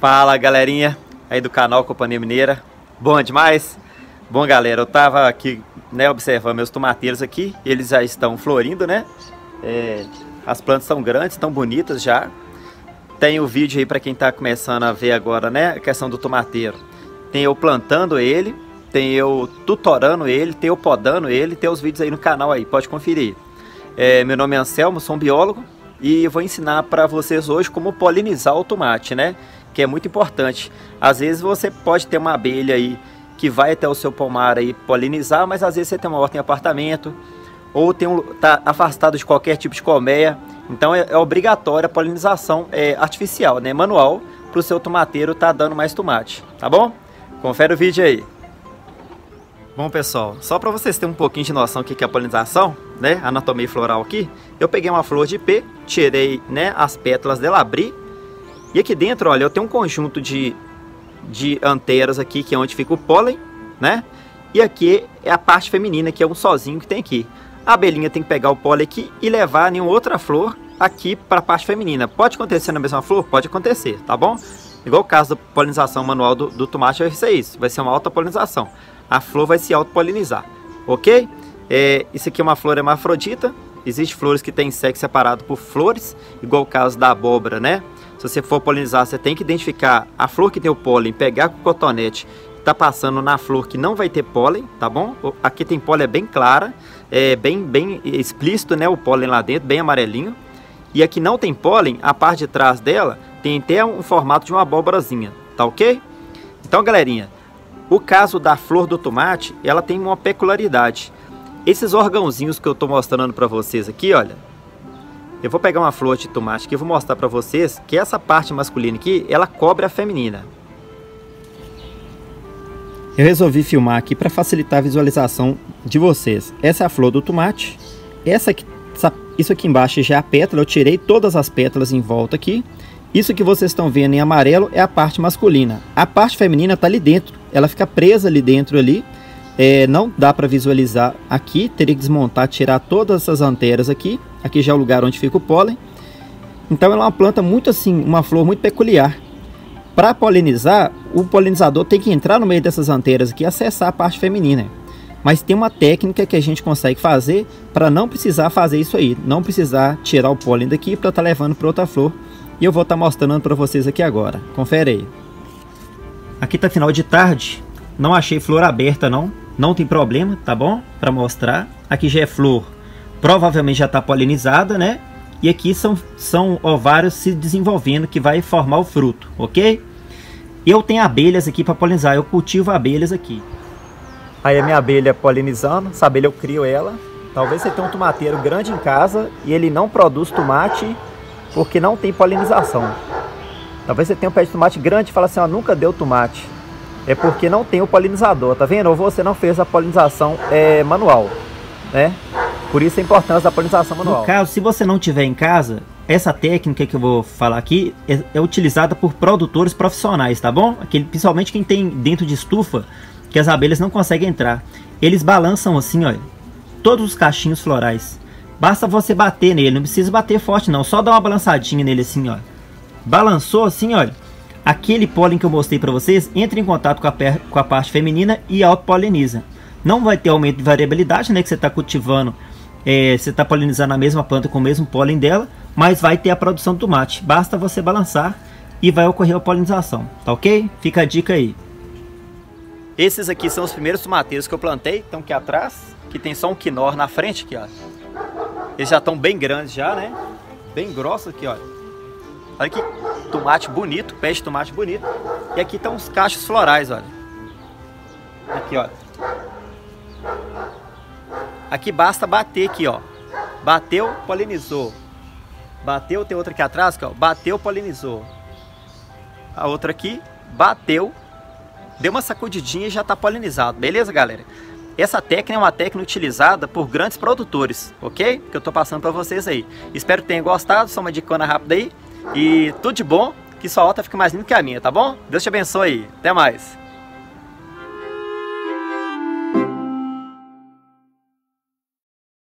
Fala galerinha aí do canal Companhia Mineira, bom demais? Bom galera, eu tava aqui né, observando meus tomateiros aqui, eles já estão florindo né, é, as plantas são grandes, estão bonitas já. Tem o vídeo aí para quem tá começando a ver agora né, a questão do tomateiro. Tem eu plantando ele, tem eu tutorando ele, tem eu podando ele, tem os vídeos aí no canal aí, pode conferir. É, meu nome é Anselmo, sou um biólogo e vou ensinar para vocês hoje como polinizar o tomate, né? Que é muito importante. Às vezes você pode ter uma abelha aí que vai até o seu pomar aí polinizar, mas às vezes você tem uma horta em apartamento ou tem um, tá afastado de qualquer tipo de colmeia. Então é, é obrigatória a polinização é, artificial, né, manual, para o seu tomateiro tá dando mais tomate, tá bom? Confere o vídeo aí. Bom pessoal, só para vocês terem um pouquinho de noção do que é a polinização, né, anatomia floral aqui, eu peguei uma flor de ipê, tirei né, as pétalas dela, abri e aqui dentro, olha, eu tenho um conjunto de, de anteras aqui, que é onde fica o pólen, né? E aqui é a parte feminina, que é um sozinho que tem aqui. A abelhinha tem que pegar o pólen aqui e levar em outra flor aqui para a parte feminina. Pode acontecer na mesma flor? Pode acontecer, tá bom? Igual o caso da polinização manual do, do tomate vai ser isso, vai ser uma alta polinização. A flor vai se autopolinizar, ok? É, isso aqui é uma flor hermafrodita, Existem flores que têm sexo separado por flores, igual o caso da abóbora, né? Se você for polinizar, você tem que identificar a flor que tem o pólen, pegar com o cotonete, tá passando na flor que não vai ter pólen, tá bom? Aqui tem pólen é bem clara, é bem, bem explícito, né? O pólen lá dentro, bem amarelinho. E aqui não tem pólen, a parte de trás dela tem até um formato de uma abóborazinha, tá ok? Então, galerinha, o caso da flor do tomate, ela tem uma peculiaridade. Esses órgãozinhos que eu estou mostrando para vocês aqui, olha, eu vou pegar uma flor de tomate que eu vou mostrar para vocês que essa parte masculina aqui, ela cobre a feminina. Eu resolvi filmar aqui para facilitar a visualização de vocês. Essa é a flor do tomate. Essa aqui, essa, isso aqui embaixo já é a pétala. Eu tirei todas as pétalas em volta aqui. Isso que vocês estão vendo em amarelo é a parte masculina. A parte feminina está ali dentro. Ela fica presa ali dentro ali. É, não dá para visualizar aqui, teria que desmontar, tirar todas essas anteras aqui. Aqui já é o lugar onde fica o pólen. Então ela é uma planta muito assim, uma flor muito peculiar. Para polinizar, o polinizador tem que entrar no meio dessas anteiras aqui e acessar a parte feminina. Mas tem uma técnica que a gente consegue fazer para não precisar fazer isso aí. Não precisar tirar o pólen daqui para estar tá levando para outra flor. E eu vou estar tá mostrando para vocês aqui agora. Confere aí. Aqui está final de tarde. Não achei flor aberta não não tem problema, tá bom? Para mostrar. Aqui já é flor, provavelmente já está polinizada, né? E aqui são, são ovários se desenvolvendo que vai formar o fruto, ok? Eu tenho abelhas aqui para polinizar, eu cultivo abelhas aqui. Aí a minha abelha polinizando, essa abelha eu crio ela. Talvez você tenha um tomateiro grande em casa e ele não produz tomate porque não tem polinização. Talvez você tenha um pé de tomate grande e fala assim, ó, nunca deu tomate é porque não tem o polinizador, tá vendo? Ou você não fez a polinização é, manual, né? Por isso a importância da polinização manual. No caso, se você não tiver em casa, essa técnica que eu vou falar aqui é, é utilizada por produtores profissionais, tá bom? Aquele, principalmente quem tem dentro de estufa, que as abelhas não conseguem entrar. Eles balançam assim, olha, todos os cachinhos florais. Basta você bater nele, não precisa bater forte não, só dar uma balançadinha nele assim, ó. Balançou assim, olha aquele pólen que eu mostrei para vocês entra em contato com a, com a parte feminina e autopoliniza. Não vai ter aumento de variabilidade, né? Que você está cultivando, é, você está polinizando a mesma planta com o mesmo pólen dela, mas vai ter a produção do tomate. Basta você balançar e vai ocorrer a polinização, tá ok? Fica a dica aí. Esses aqui são os primeiros tomateiros que eu plantei, estão aqui atrás, que tem só um quinor na frente aqui, ó. Eles já estão bem grandes já, né? Bem grossos aqui, ó. Olha que tomate bonito, pé de tomate bonito. E aqui estão os cachos florais, olha. Aqui, ó. Aqui basta bater aqui, ó. Bateu, polinizou. Bateu, tem outra aqui atrás, ó. Bateu, polinizou. A outra aqui, bateu, deu uma sacudidinha e já está polinizado. Beleza, galera? Essa técnica é uma técnica utilizada por grandes produtores, ok? Que eu estou passando para vocês aí. Espero que tenham gostado. Só uma dica rápida aí. E tudo de bom, que sua horta fique mais linda que a minha, tá bom? Deus te abençoe. Até mais.